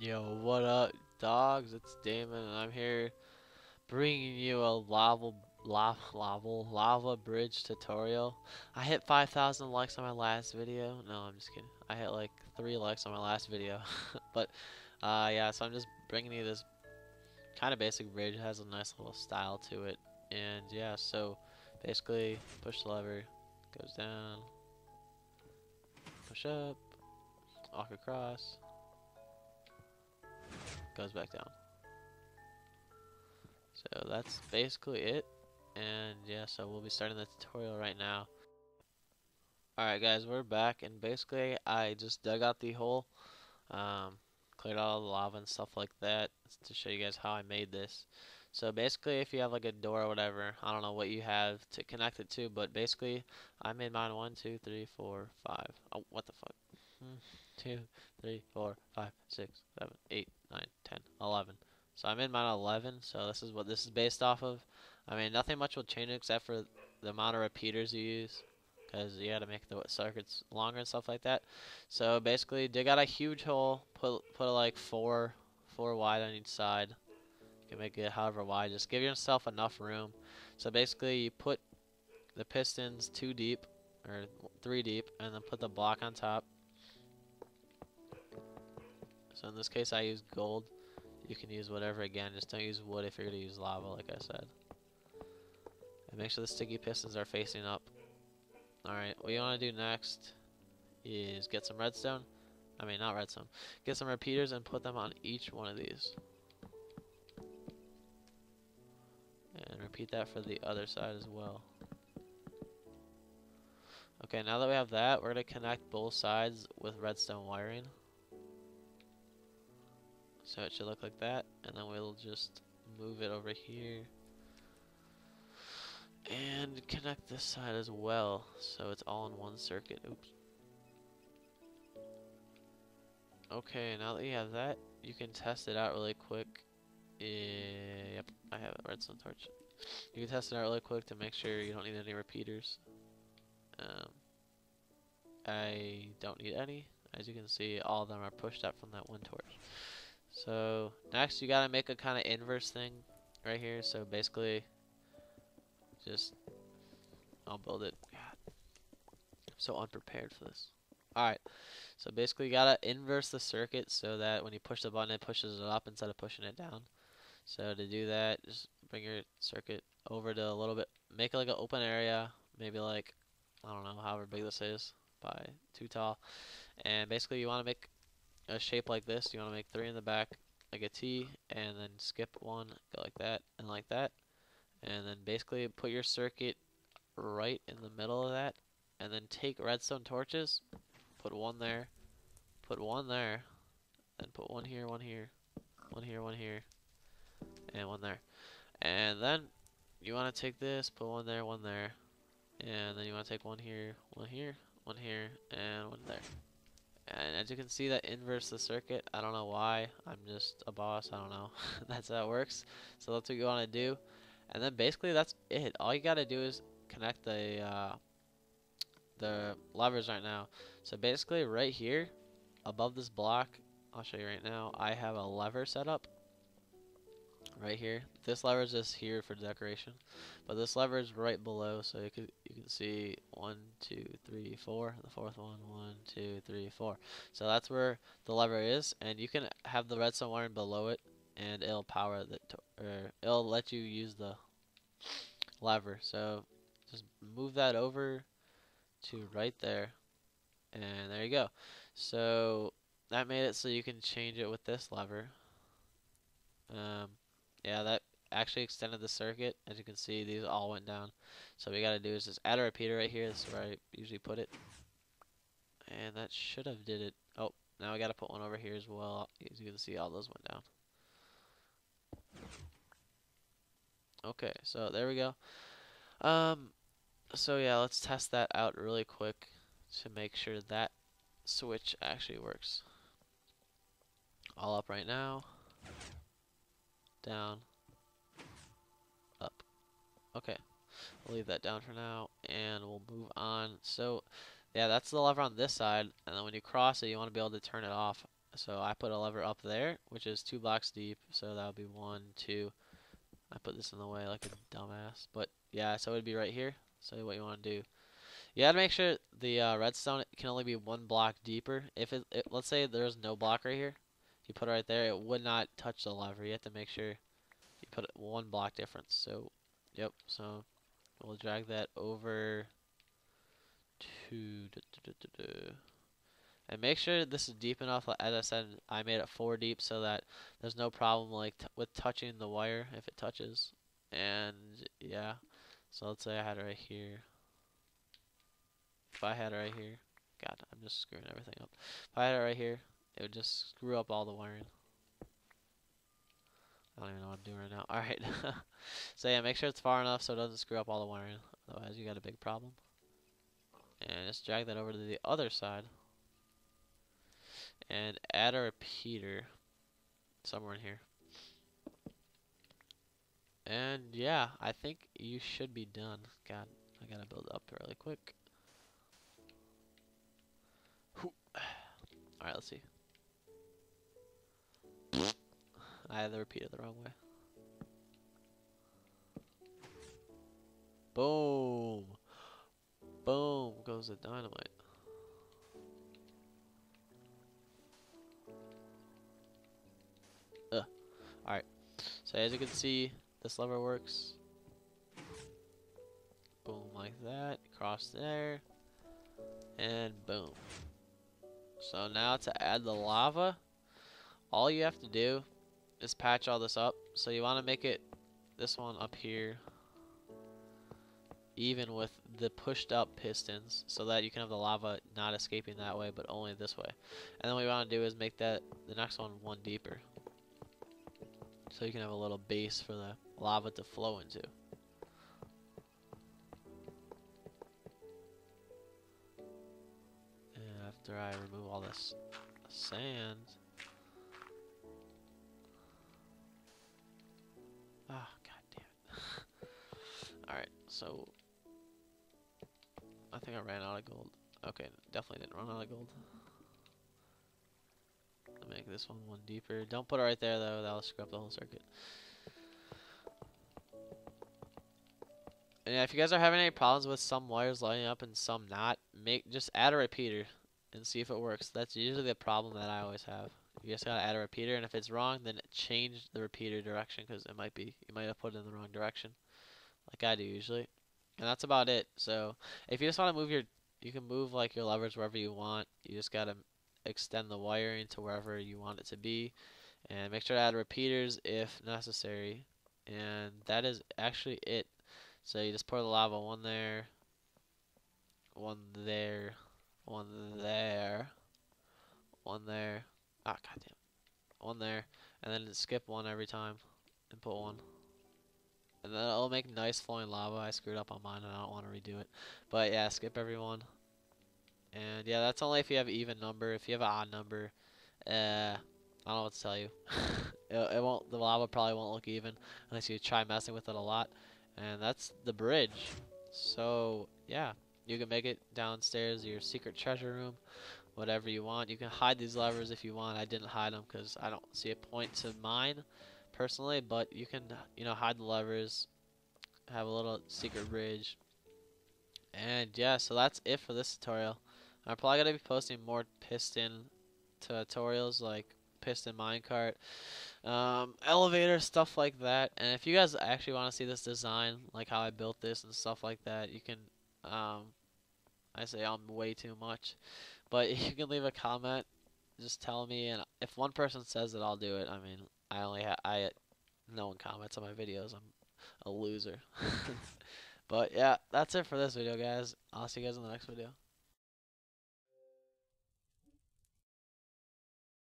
Yo, what up, dogs? It's Damon, and I'm here bringing you a lava, lava, lava, lava bridge tutorial. I hit 5,000 likes on my last video. No, I'm just kidding. I hit like three likes on my last video, but uh, yeah. So I'm just bringing you this kind of basic bridge. It has a nice little style to it, and yeah. So basically, push the lever, goes down, push up, walk across goes back down. So that's basically it. And yeah, so we'll be starting the tutorial right now. Alright guys, we're back and basically I just dug out the hole, um, cleared all the lava and stuff like that to show you guys how I made this. So basically if you have like a door or whatever, I don't know what you have to connect it to, but basically I made mine one, two, three, four, five. Oh, what the fuck? Hmm, two, three, four, five, six, seven, eight, 9, 10, 11. So I'm in mine 11, so this is what this is based off of. I mean, nothing much will change except for the amount of repeaters you use, because you got to make the circuits longer and stuff like that. So basically, dig out a huge hole, put put like four four wide on each side. You can make it however wide. Just give yourself enough room. So basically, you put the pistons two deep or three deep, and then put the block on top. So in this case I used gold. You can use whatever again, just don't use wood if you're going to use lava like I said. And make sure the sticky pistons are facing up. Alright, what you want to do next is get some redstone. I mean, not redstone. Get some repeaters and put them on each one of these. And repeat that for the other side as well. Okay, now that we have that, we're going to connect both sides with redstone wiring. So it should look like that, and then we'll just move it over here and connect this side as well so it's all in one circuit. Oops. Okay, now that you have that, you can test it out really quick. yep, I have a redstone torch. You can test it out really quick to make sure you don't need any repeaters. Um, I don't need any. As you can see, all of them are pushed up from that one torch. So next you gotta make a kind of inverse thing right here. So basically, just I'll build it. God, I'm so unprepared for this. Alright, so basically you gotta inverse the circuit so that when you push the button it pushes it up instead of pushing it down. So to do that, just bring your circuit over to a little bit, make it like an open area, maybe like, I don't know, however big this is, by too tall. And basically you want to make a shape like this. You want to make three in the back, like a T, and then skip one, go like that, and like that. And then basically put your circuit right in the middle of that, and then take redstone torches, put one there, put one there, then put one here, one here, one here, one here, and one there. And then you want to take this, put one there, one there, and then you want to take one here, one here, one here, and one there. And as you can see that inverse the circuit. I don't know why. I'm just a boss. I don't know. that's how it works. So that's what you want to do. And then basically that's it. All you got to do is connect the uh, the levers right now. So basically right here above this block, I'll show you right now, I have a lever set up right here. This lever is just here for decoration, but this lever is right below, so you can you can see one, two, three, four. The fourth one, one, two, three, four. So that's where the lever is, and you can have the redstone wiring below it, and it'll power the or it'll let you use the lever. So just move that over to right there, and there you go. So that made it so you can change it with this lever. Um, yeah, that actually extended the circuit. As you can see, these all went down. So what we got to do is just add a repeater right here. This is where I usually put it. And that should have did it. Oh, now we got to put one over here as well. As you can see, all those went down. Okay, so there we go. Um, so yeah, let's test that out really quick to make sure that switch actually works. All up right now down, up. Okay, we'll leave that down for now, and we'll move on. So, yeah, that's the lever on this side, and then when you cross it, you want to be able to turn it off. So I put a lever up there, which is two blocks deep. So that would be one, two. I put this in the way like a dumbass. But yeah, so it would be right here. So what you want to do. You gotta make sure the uh, redstone can only be one block deeper. If it, it, let's say there's no block right here, you put it right there, it would not touch the lever. You have to make sure you put one block difference. So, yep. So we'll drag that over to, and make sure this is deep enough. As I said, I made it four deep so that there's no problem like with touching the wire if it touches. And yeah, so let's say I had it right here. If I had it right here, God, I'm just screwing everything up. If I had it right here, it would just screw up all the wiring. I don't even know what I'm doing right now. Alright. so yeah, make sure it's far enough so it doesn't screw up all the wiring. Otherwise you got a big problem. And just drag that over to the other side. And add a repeater somewhere in here. And yeah, I think you should be done. God, I gotta build up really quick. Alright, let's see. I had to repeat it the wrong way. Boom! Boom goes the dynamite. Ugh. Alright. So as you can see, this lever works. Boom like that. Cross there. And boom. So now to add the lava, all you have to do is patch all this up. So you want to make it this one up here even with the pushed up pistons so that you can have the lava not escaping that way but only this way. And then what you want to do is make that the next one one deeper. So you can have a little base for the lava to flow into. And after I remove all this sand of gold. Okay, definitely didn't run out of gold. Make this one one deeper. Don't put it right there though, that'll screw up the whole circuit. And yeah, if you guys are having any problems with some wires lighting up and some not, make just add a repeater and see if it works. That's usually the problem that I always have. You just gotta add a repeater, and if it's wrong, then change the repeater direction because it might be you might have put it in the wrong direction, like I do usually. And that's about it. So if you just want to move your, you can move like your levers wherever you want. You just gotta extend the wiring to wherever you want it to be, and make sure to add repeaters if necessary. And that is actually it. So you just pour the lava one there, one there, one there, one there. Ah, goddamn. One there, and then skip one every time and put one. And then it'll make nice flowing lava. I screwed up on mine and I don't want to redo it. But yeah, skip everyone. And yeah, that's only if you have even number. If you have an odd number, uh, I don't know what to tell you. it, it won't. The lava probably won't look even unless you try messing with it a lot. And that's the bridge. So yeah, you can make it downstairs your secret treasure room, whatever you want. You can hide these levers if you want. I didn't hide them because I don't see a point to mine personally, but you can, you know, hide the levers, have a little secret bridge. And yeah, so that's it for this tutorial. I'm probably going to be posting more piston tutorials like piston minecart, um, elevator, stuff like that. And if you guys actually want to see this design, like how I built this and stuff like that, you can, um, I say I'm way too much, but you can leave a comment, just tell me, and if one person says it, I'll do it. I mean, I only have I no one comments on my videos. I'm a loser. but yeah, that's it for this video, guys. I'll see you guys in the next video.